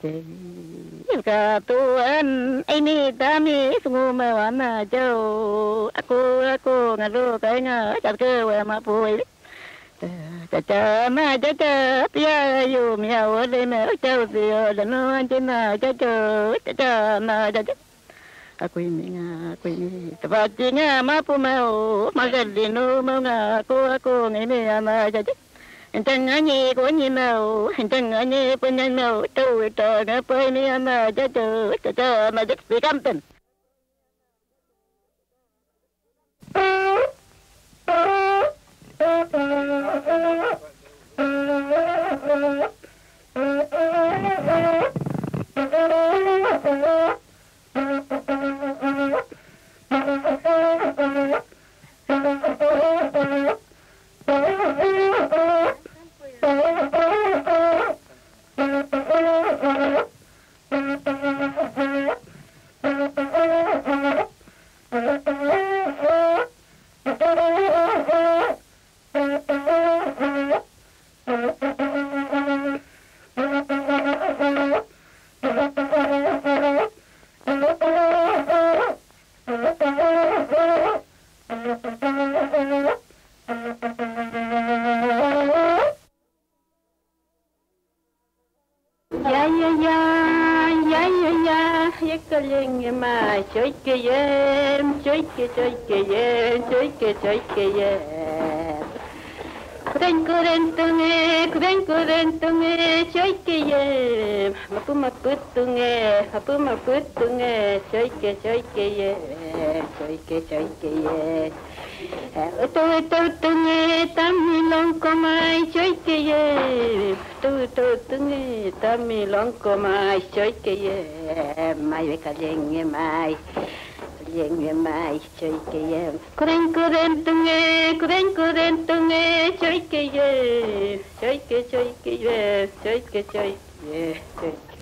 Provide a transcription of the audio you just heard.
ka ini tami sungu mawana jau. Aku aku ngalu kai nga chat ke wa ma pui cha cha ma cha cha yu mia wo me chau si o le no an tin na cha cha cha cha na cha cha aku ini aku ini tepat nga ma pu ma o ma ga di no ma nga aku aku ngini ana từng ngã nhì của nhì màu từng ngã nhì của nhì màu tu tờ ngã bơi mi mà cho tu cho cho mà đích bị cam tình Thank. kalinge ma choy ke yem choy ke choy ke yem choy ke choy ke yem Kuren kuren tunge kuren kuren tunge choy ke yem mapu mapu tunge mapu mapu tunge choy ke choy ke yem choy ke choy ke yem tu tu tunge tami long komai choy ke yem tu tu tunge tami long komai choy ke yem mai ve kalenge mai biegnie majściojkejem. Kurenku rentunge, kurenku rentunge, ciojkeje, ciojke, ciojkeje, ciojke, ciojke, ciojke.